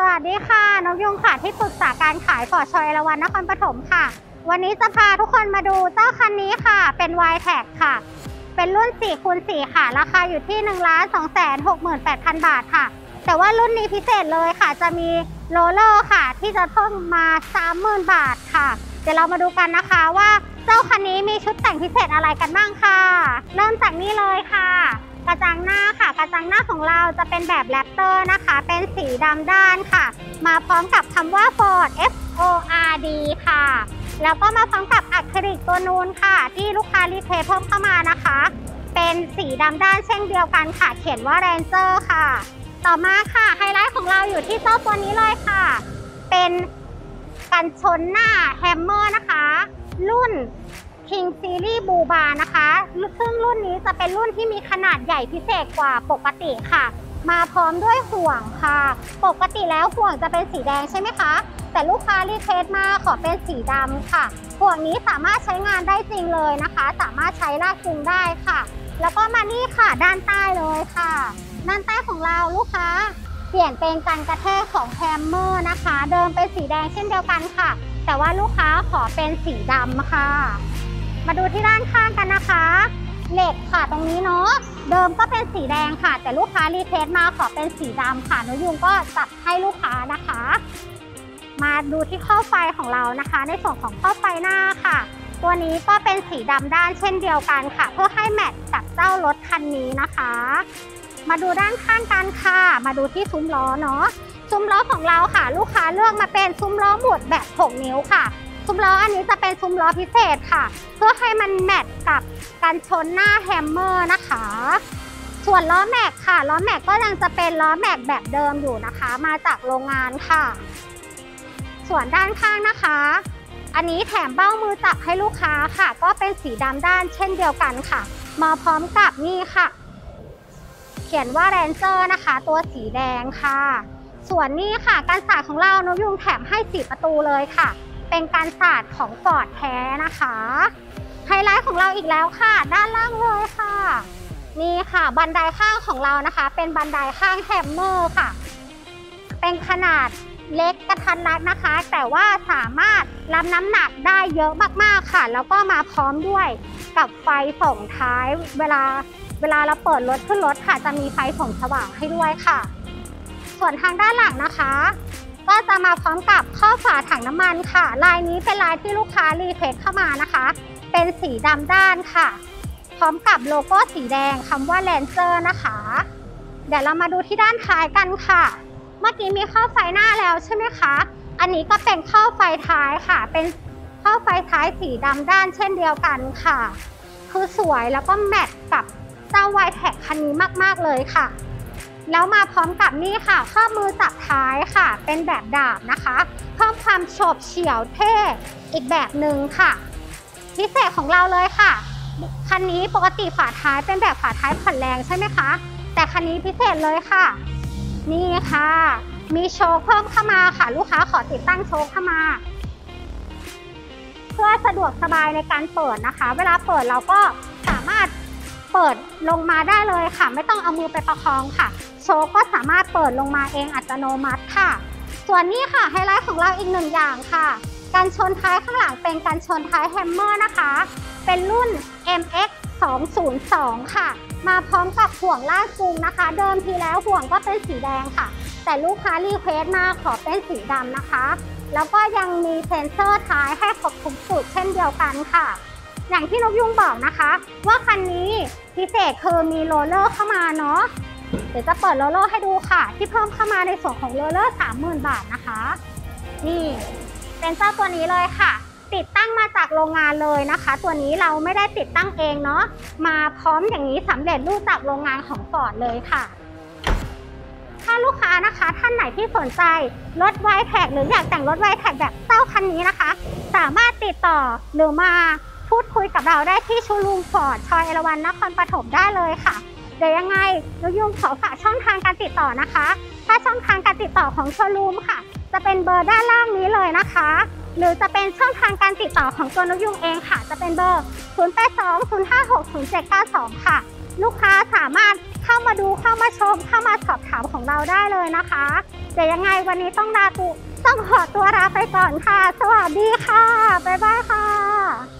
สวัสดีค่ะนกยุงค่ะที่ปรึกษาการขายฟอร์ชอยเอราวันนครปฐมค่ะ วันนี้จะพาทุกคนมาดูเจ้าคันนี้ค่ะ เป็น y t a g ค่ะ เป็นรุ่น4คูณ4ค่ะ ราคาอยู่ที่ 1 2 6 8 0 0 0 บาทค่ะ แต่ว่ารุ่นนี้พิเศษเลยค่ะ จะมีโรลเลอร์ค่ะ ที่จะเพิ่มมา 30,000 บาทค่ะ เดี๋ยวเรามาดูกันนะคะว่าเจ้าคันนี้มีชุดแต่งพิเศษอะไรกันบ้างค่ะ เริ่มจากนี่เลยค่ะ กระจังหน้าค่ะ กระจังหน้าของเราจะเป็นแบบ Raptor นะคะ เป็นสีดำด้านค่ะ มาพร้อมกับคำว่า Ford F O R D ค่ะ แล้วก็มาพร้อมกับอะคริลิกตัวนูนค่ะ ที่ลูกค้า request เพิ่มเข้ามานะคะ เป็นสีดำด้านเช่นเดียวกันค่ะ เขียนว่า Ranger ค่ะ ต่อมาค่ะไฮไลท์ของเราอยู่ที่เจ้าตัวนี้เลยค่ะ เป็นกันชนหน้าแฮมเมอร์นะคะ รุ่น King Series b l u b a r นะคะ ซึ่งรุ่นนี้จะเป็นรุ่นที่มีขนาดใหญ่พิเศษกว่าปกติค่ะ มาพร้อมด้วยห่วงค่ะ ปกติแล้วห่วงจะเป็นสีแดงใช่ไหมคะ แต่ลูกค้า request มาขอเป็นสีดำค่ะ ห่วงนี้สามารถใช้งานได้จริงเลยนะคะ สามารถใช้ลากจูงได้ค่ะ แล้วก็มานี่ค่ะด้านใต้เลยค่ะ ด้านใต้ของเราลูกค้า เปลี่ยนเป็นกันกระแทกของแฮมเมอร์นะคะ เดิมเป็นสีแดงเช่นเดียวกันค่ะ แต่ว่าลูกค้าขอเป็นสีดำค่ะ มาดูที่ด้านข้างกันนะคะ เหล็กค่ะตรงนี้เนาะเดิมก็เป็นสีแดงค่ะ แต่ลูกค้า request มาขอเป็นสีดำค่ะนุยุงก็จัดให้ลูกค้านะคะ มาดูที่ครอบไฟของเรานะคะ ในส่วนของครอบไฟหน้าค่ะ ตัวนี้ก็เป็นสีดำด้านเช่นเดียวกันค่ะ เพื่อให้ match กับเจ้ารถคันนี้นะคะ มาดูด้านข้างกันค่ะ มาดูที่ซุ้มล้อเนาะซุ้มล้อของเราค่ะ ลูกค้าเลือกมาเป็นซุ้มล้อหมุดแบบ 6 นิ้วค่ะ ซุ้มล้ออันนี้จะเป็นซุ้มล้อพิเศษค่ะ เพื่อให้มัน match กับกันชนหน้า Hamer นะคะ ส่วนล้อแม็กค่ะล้อแม็กก็ยังจะเป็นล้อแม็กแบบเดิมอยู่นะคะ มาจากโรงงานค่ะ ส่วนด้านข้างนะคะ อันนี้แถมเบ้ามือจับให้ลูกค้าค่ะ ก็เป็นสีดำด้านเช่นเดียวกันค่ะ มาพร้อมกับนี่ค่ะ เขียนว่า Ranger นะคะ ตัวสีแดงค่ะ ส่วนนี้ค่ะกันสาดของเรานกยุงแถมให้4 ประตูเลยค่ะ เป็นกันสาดของฟอร์ดแท้นะคะ ไฮไลท์ของเราอีกแล้วค่ะ ด้านล่างเลยค่ะ นี่ค่ะบันไดข้างของเรานะคะ เป็นบันไดข้าง Hamer ค่ะ เป็นขนาดเล็กกระทัดรัดนะคะ แต่ว่าสามารถรับน้ำหนักได้เยอะมากๆค่ะ แล้วก็มาพร้อมด้วยกับไฟส่องเท้า เวลาเวลาเราเปิดรถขึ้นรถค่ะ จะมีไฟส่องสว่างให้ด้วยค่ะ ส่วนทางด้านหลังนะคะ ก็จะมาพร้อมกับครอบฝาถังน้ำมันค่ะ ลายนี้เป็นลายที่ลูกค้า request เข้ามานะคะ เป็นสีดำด้านค่ะ พร้อมกับโลโก้สีแดงคำว่า Ranger นะคะ เดี๋ยวเรามาดูที่ด้านท้ายกันค่ะ เมื่อกี้มีครอบไฟหน้าแล้วใช่ไหมคะ อันนี้ก็เป็นครอบไฟท้ายค่ะ เป็นข้อไฟท้ายสีดำด้านเช่นเดียวกันค่ะ คือสวยแล้วก็แมทกับเจ้า y t แท็คันนี้มาก ๆ เลยค่ะ แล้วมาพร้อมกับนี่ค่ะ ข้อมือจับท้ายค่ะ เป็นแบบดาบนะคะเพิ่มความโฉบเฉี่ยวเท่อีกแบบหนึ่งค่ะ พิเศษของเราเลยค่ะ คันนี้ปกติฝาท้ายเป็นแบบฝาท้ายผ่อนแรงใช่ไหมคะ แต่คันนี้พิเศษเลยค่ะ นี่ค่ะ มีโช้คเพิ่มเข้ามาค่ะ ลูกค้าขอติดตั้งโช้คเข้ามา เพื่อสะดวกสบายในการเปิดนะคะ เวลาเปิดเราก็ เปิดลงมาได้เลยค่ะ ไม่ต้องเอามือไปประคองค่ะ โช้คก็สามารถเปิดลงมาเองอัตโนมัติค่ะ ส่วนนี้ค่ะไฮไลท์ของเราอีกหนึ่งอย่างค่ะ กันชนท้ายข้างหลังเป็นกันชนท้าย Hamer นะคะ เป็นรุ่น MX 202 ค่ะ มาพร้อมกับห่วงลากจูงนะคะ เดิมทีแล้วห่วงก็เป็นสีแดงค่ะ แต่ลูกค้า request มาขอเป็นสีดำนะคะ แล้วก็ยังมีเซ็นเซอร์ท้ายให้ครบทุกจุดเช่นเดียวกันค่ะ อย่างที่นกยุงบอกนะคะ ว่าคันนี้พิเศษคือมี roller เข้ามาเนาะเดี๋ยวจะเปิด roller ให้ดูค่ะ ที่เพิ่มเข้ามาในส่วนของ roller 30,000 บาทนะคะ นี่เป็นเจ้าตัวนี้เลยค่ะ ติดตั้งมาจากโรงงานเลยนะคะ ตัวนี้เราไม่ได้ติดตั้งเองเนาะมาพร้อมอย่างนี้สำเร็จรูปจากโรงงานของฟอร์ดเลยค่ะถ้าลูกค้านะคะท่านไหนที่สนใจรถ Wildtrak หรืออยากแต่งรถ Wildtrak แบบเจ้าคันนี้นะคะ สามารถติดต่อหรือมา พูดคุยกับเราได้ที่โชว์รูมฟอร์ด ช.เอราวัณ นครปฐมได้เลยค่ะ เดี๋ยวยังไงนกยุงขอฝากช่องทางการติดต่อนะคะ ถ้าช่องทางการติดต่อของโชว์รูมค่ะ จะเป็นเบอร์ด้านล่างนี้เลยนะคะ หรือจะเป็นช่องทางการติดต่อของตัวนกยุงเองค่ะ จะเป็นเบอร์ 0820560792 ค่ะ ลูกค้าสามารถเข้ามาดูเข้ามาชม เข้ามาสอบถามของเราได้เลยนะคะเดี๋ยวยังไงวันนี้ต้องลาตุต้องขอตัวลาไปก่อนค่ะ สวัสดีค่ะ บ๊ายบายค่ะ